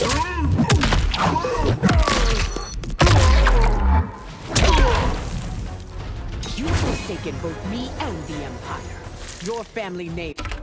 You've forsaken both me and the Empire. Your family name...